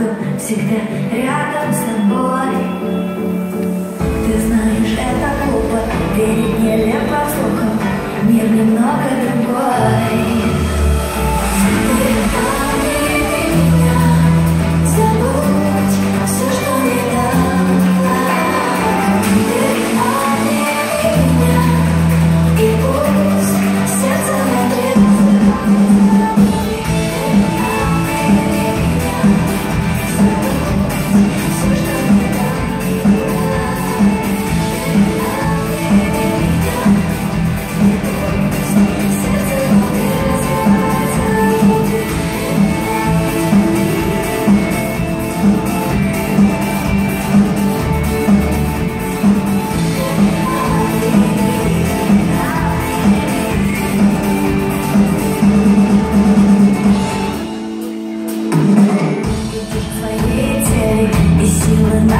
буду всегда рядом с тобой. Ты знаешь, это глупо, верить нелепо слухом, мир немного другой. the night.